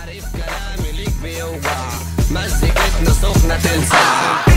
عارف كلامي ليك بيوجع مزيكتنا سخنة تلسع